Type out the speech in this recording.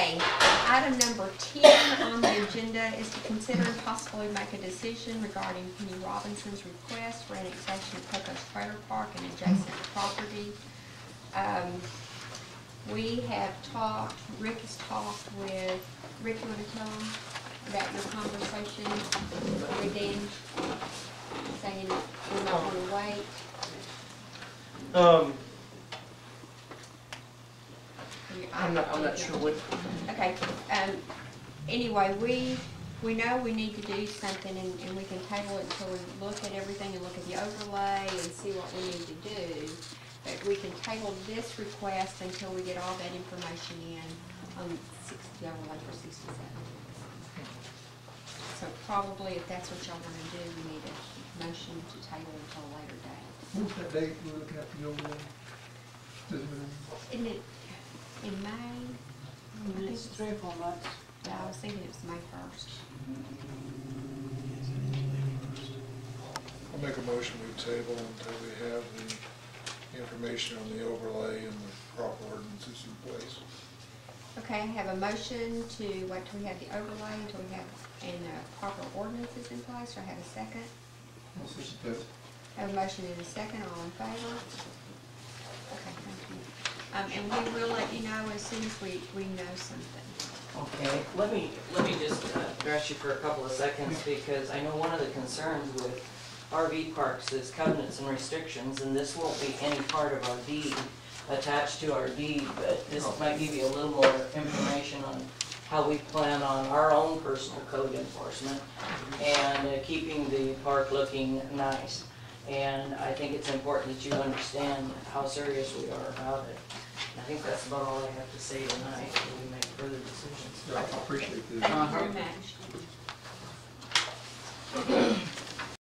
Okay, item number ten on the agenda is to consider and possibly make a decision regarding Penny Robinson's request for annexation of Poco's Trailer Park and adjacent property. Um, we have talked, Rick has talked with, Rick, you wanna tell him about your conversation with Dan? Saying we're not gonna wait. Um, I'm not, I'm not sure what, Okay, um, anyway, we, we know we need to do something and, and we can table it until we look at everything and look at the overlay and see what we need to do. But we can table this request until we get all that information in on sixty, overlay for sixty-seven. So probably if that's what y'all wanna do, we need a motion to table until a later date. What's that date we're looking at the overlay? Does it- Isn't it in May? I think It's three or four months. Yeah, I was thinking it was May first. I'll make a motion we table until we have the information on the overlay and the proper ordinances in place. Okay, I have a motion to wait till we have the overlay, until we have, and the proper ordinances in place, or I have a second? I'll second that. Have a motion and a second, all in favor? Okay, thank you. Um, and we will let you know as soon as we, we know something. okay, let me, let me just uh, address you for a couple of seconds, because I know one of the concerns with RV parks is covenants and restrictions, and this won't be any part of our deed, attached to our deed, but this might give you a little more information on how we plan on our own personal code enforcement, and uh, keeping the park looking nice. And I think it's important that you understand how serious we are about it. I think that's about all I have to say tonight, till we make further decisions. Yeah, I appreciate Thank this. you very much.